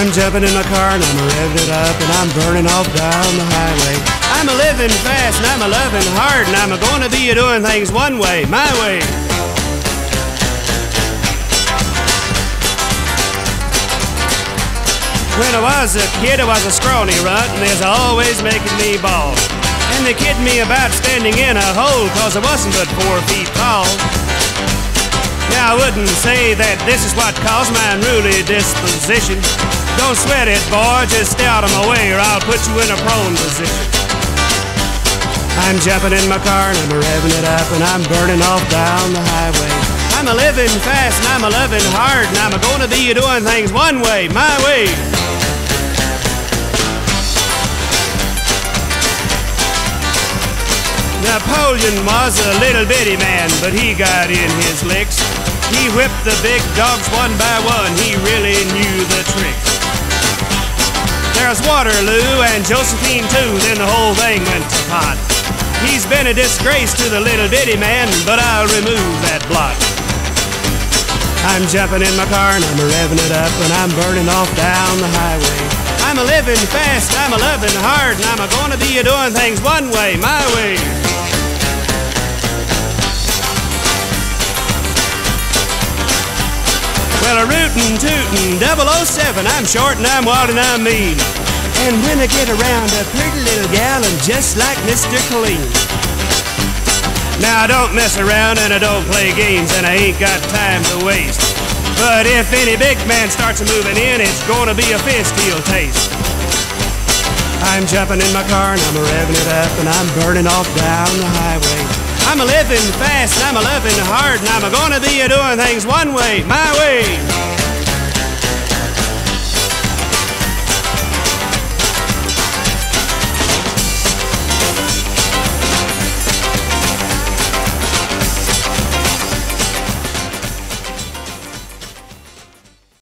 I'm jumping in my car and I'm revving it up and I'm burning off down the highway. I'm a living fast and I'm a loving hard and I'm a gonna be a doing things one way, my way. When I was a kid, I was a scrawny runt, and there's always making me bald. And they kid me about standing in a hole, cause I wasn't but four feet tall. Now, I wouldn't say that this is what caused my unruly disposition. Don't sweat it, boy, just stay out of my way, or I'll put you in a prone position. I'm jumping in my car and I'm revving it up and I'm burning off down the highway. I'm a living fast and I'm a loving hard and I'm a gonna be doing things one way, my way. Napoleon was a little bitty man, but he got in his licks. He whipped the big dogs one by one, he really knew the tricks. There's Waterloo and Josephine too, then the whole thing went to pot. He's been a disgrace to the little bitty man, but I'll remove that blot. I'm jumping in my car and I'm revving it up and I'm burning off down the highway. I'm a living fast, I'm a loving hard, and I'm a gonna be a doing things one way, my way. Well, a rootin' tootin' 007, I'm short and I'm wild and I'm mean. And when I get around a pretty little gal, I'm just like Mr. Clean. Now I don't mess around and I don't play games and I ain't got time to waste. But if any big man starts moving in, it's gonna be a fist he'll taste. I'm jumping in my car and I'm revving it up and I'm burning off down the highway. I'm a living fast and I'm a loving hard and I'm a gonna be a doing things one way, my way.